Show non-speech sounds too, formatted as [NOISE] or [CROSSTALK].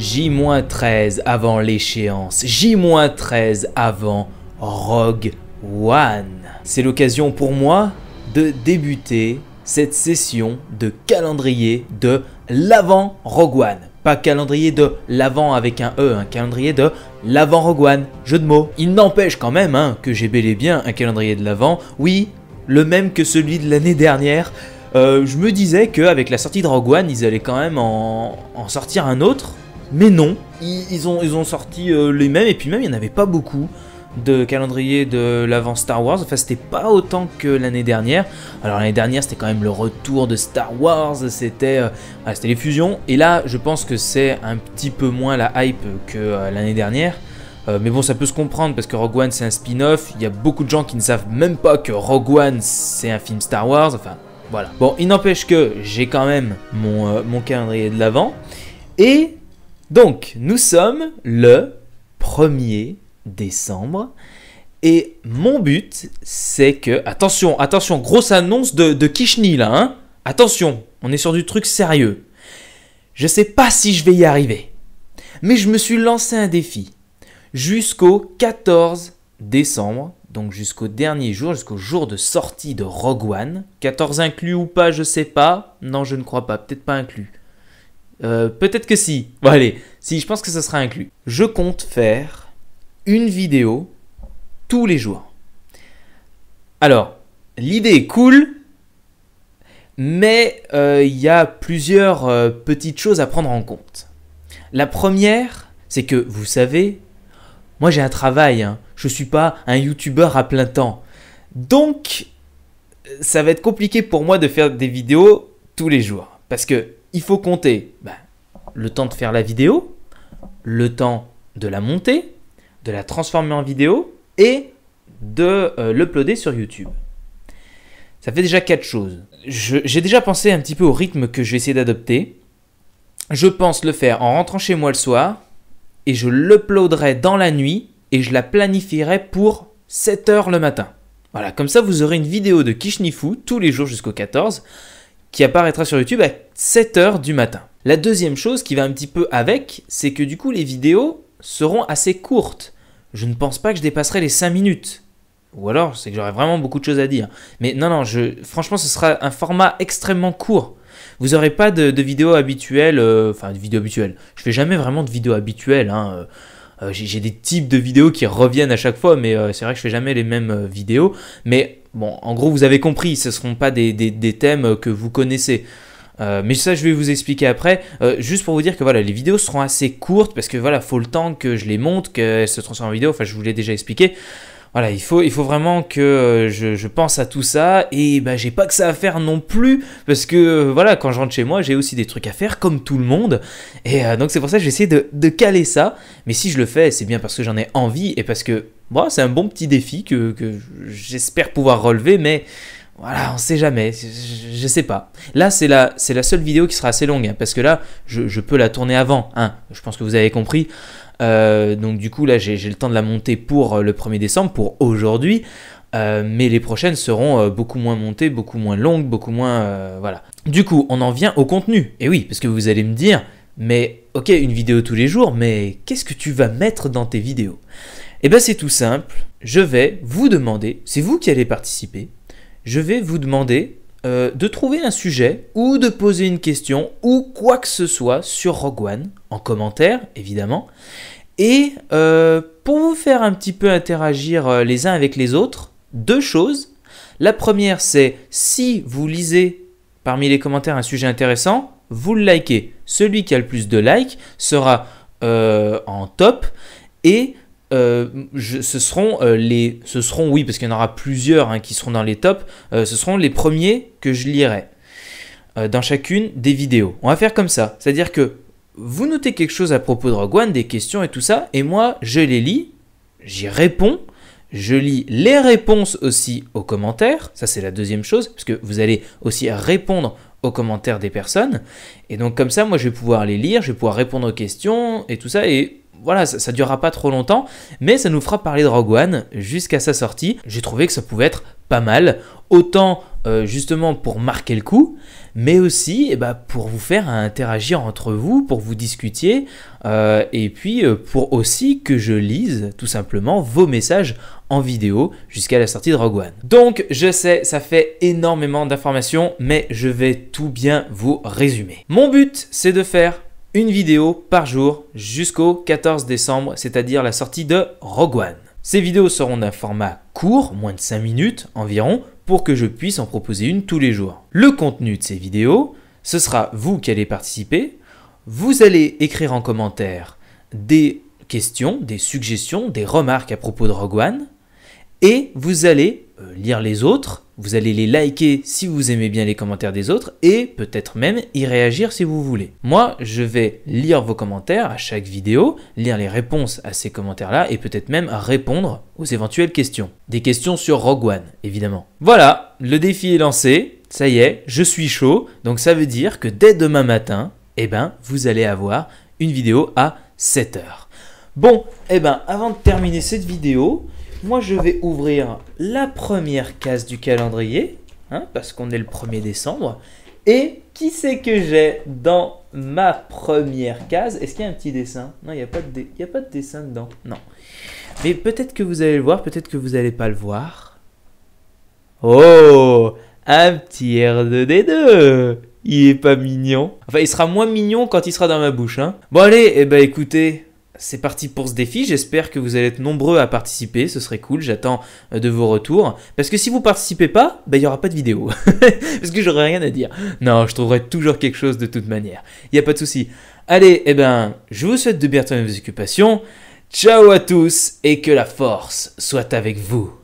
J-13 avant l'échéance, J-13 avant Rogue One. C'est l'occasion pour moi de débuter cette session de calendrier de l'avant Rogue One. Pas calendrier de l'avant avec un E, un calendrier de l'avant Rogue One. Jeu de mots. Il n'empêche quand même hein, que j'ai bel et bien un calendrier de l'avant. Oui, le même que celui de l'année dernière. Euh, je me disais qu'avec la sortie de Rogue One, ils allaient quand même en, sortir un autre. Mais non, ils, ont, ils ont sorti euh, les mêmes, et puis même il n'y en avait pas beaucoup de calendrier de l'avant Star Wars. Enfin, c'était pas autant que l'année dernière. Alors l'année dernière, c'était quand même le retour de Star Wars, c'était euh, c'était les fusions. Et là, je pense que c'est un petit peu moins la hype que l'année dernière. mais bon, ça peut se comprendre parce que Rogue One c'est un spin-off. Il y a beaucoup de gens qui ne savent même pas que Rogue One c'est un film Star Wars. Enfin, voilà. Bon, il n'empêche que j'ai quand même mon, euh, mon calendrier de l'avant. Et donc, nous sommes le 1er décembre. Et mon but, c'est que... Attention, attention, grosse annonce de, de Kishni là. Hein attention, on est sur du truc sérieux. Je sais pas si je vais y arriver. Mais je me suis lancé un défi. Jusqu'au 14 décembre donc jusqu'au dernier jour, jusqu'au jour de sortie de Rogue One. 14 inclus ou pas, je sais pas. Non, je ne crois pas, peut-être pas inclus. Euh, peut-être que si. Bon allez, si, je pense que ce sera inclus. Je compte faire une vidéo tous les jours. Alors, l'idée est cool, mais euh, il y a plusieurs euh, petites choses à prendre en compte. La première, c'est que vous savez, moi j'ai un travail, hein. je ne suis pas un youtubeur à plein temps. Donc ça va être compliqué pour moi de faire des vidéos tous les jours. Parce que il faut compter ben, le temps de faire la vidéo, le temps de la monter, de la transformer en vidéo et de euh, l'uploader sur YouTube. Ça fait déjà quatre choses. J'ai déjà pensé un petit peu au rythme que je vais essayer d'adopter. Je pense le faire en rentrant chez moi le soir, et je l'uploaderai dans la nuit et je la planifierai pour 7 heures le matin. Voilà, comme ça vous aurez une vidéo de Kishnifu tous les jours jusqu'au 14 qui apparaîtra sur YouTube à 7 heures du matin. La deuxième chose qui va un petit peu avec, c'est que du coup les vidéos seront assez courtes. Je ne pense pas que je dépasserai les 5 minutes. Ou alors, c'est que j'aurai vraiment beaucoup de choses à dire. Mais non, non, franchement, ce sera un format extrêmement court. Vous n'aurez pas de, vidéos habituelles, euh, enfin de vidéos habituelles. Je fais jamais vraiment de vidéos habituelles. Hein, euh, euh, j'ai des types de vidéos qui reviennent à chaque fois, mais c'est vrai que je fais jamais les mêmes vidéos. Mais bon, en gros, vous avez compris, ce ne seront pas des, thèmes que vous connaissez. mais ça, je vais vous expliquer après. juste pour vous dire que voilà, les vidéos seront assez courtes parce que voilà, faut le temps que je les monte, qu'elles se transforment en vidéo. Enfin, je vous l'ai déjà expliqué voilà, il faut, il faut vraiment que euh, je, pense à tout ça et bah, j'ai pas que ça à faire non plus parce que euh, voilà, quand je rentre chez moi, j'ai aussi des trucs à faire comme tout le monde et euh, donc c'est pour ça que j'essaie de, de caler ça. Mais si je le fais, c'est bien parce que j'en ai envie et parce que bon, c'est un bon petit défi que, que j'espère pouvoir relever, mais voilà, on sait jamais, je, sais pas. Là, c'est la, c'est la seule vidéo qui sera assez longue, hein, parce que là, je, je, peux la tourner avant. Hein, je pense que vous avez compris. Euh, donc du coup là j'ai le temps de la monter pour euh, le 1er décembre, pour aujourd'hui. Euh, mais les prochaines seront beaucoup moins montées, beaucoup moins longues, beaucoup moins... voilà. Du coup, on en vient au contenu. Et oui, parce que vous allez me dire, mais ok, une vidéo tous les jours, mais qu'est-ce que tu vas mettre dans tes vidéos? Eh bien c'est tout simple, je vais vous demander, c'est vous qui allez participer, je vais vous demander de trouver un sujet ou de poser une question ou quoi que ce soit sur Rogue One, en commentaire évidemment, et euh, pour vous faire un petit peu interagir euh, les uns avec les autres, deux choses. La première, c'est si vous lisez parmi les commentaires un sujet intéressant, vous le likez. Celui qui a le plus de likes sera euh, en top et ce seront les, ce seront oui parce qu'il y en aura plusieurs hein, qui seront dans les tops. ce seront les premiers que je lirai dans chacune des vidéos. On va faire comme ça, c'est-à-dire que vous notez quelque chose à propos de Rogue One, des questions et tout ça, et moi je les lis, j'y réponds, je lis les réponses aussi aux commentaires, ça c'est la deuxième chose, parce que vous allez aussi répondre aux commentaires des personnes, et donc comme ça moi je vais pouvoir les lire, je vais pouvoir répondre aux questions et tout ça, et voilà, ça, ne durera pas trop longtemps, mais ça nous fera parler de Rogue One jusqu'à sa sortie. J'ai trouvé que ça pouvait être pas mal, autant euh, justement pour marquer le coup, mais aussi eh ben, pour vous faire interagir entre vous, pour vous discutiez, euh, et puis euh, pour aussi que je lise tout simplement vos messages en vidéo jusqu'à la sortie de Rogue One. Donc je sais, ça fait énormément d'informations, mais je vais tout bien vous résumer. Mon but, c'est de faire une vidéo par jour jusqu'au 14 décembre, c'est-à-dire la sortie de Rogue One. Ces vidéos seront d'un format court, moins de 5 minutes environ, pour que je puisse en proposer une tous les jours. Le contenu de ces vidéos, ce sera vous qui allez participer. Vous allez écrire en commentaire des questions, des suggestions, des remarques à propos de Rogue One. Et vous allez lire les autres, vous allez les liker si vous aimez bien les commentaires des autres et peut-être même y réagir si vous voulez. Moi, je vais lire vos commentaires à chaque vidéo, lire les réponses à ces commentaires-là et peut-être même répondre aux éventuelles questions. Des questions sur Rogue One, évidemment. Voilà, le défi est lancé. Ça y est, je suis chaud. Donc ça veut dire que dès demain matin, eh ben, vous allez avoir une vidéo à 7h. Bon, eh ben, avant de terminer cette vidéo, moi, je vais ouvrir la première case du calendrier, hein, parce qu'on est le 1er décembre. Et qui c'est que j'ai dans ma première case? Est-ce qu'il y a un petit dessin? Non, il n'y a, pas de a pas de dessin dedans. Non. Mais peut-être que vous allez le voir, peut-être que vous n'allez pas le voir. Oh Un petit R2D2 Il est pas mignon. Enfin, il sera moins mignon quand il sera dans ma bouche. Hein. Bon allez, eh ben écoutez, c'est parti pour ce défi. J'espère que vous allez être nombreux à participer. Ce serait cool. J'attends euh, de vos retours. Parce que si vous participez pas, ben, il n'y aura pas de vidéo. [LAUGHS] Parce que j'aurai rien à dire. Non, je trouverai toujours quelque chose de toute manière. Il n'y a pas de souci. Allez, eh ben, je vous souhaite de bien vos occupations. Ciao à tous et que la force soit avec vous.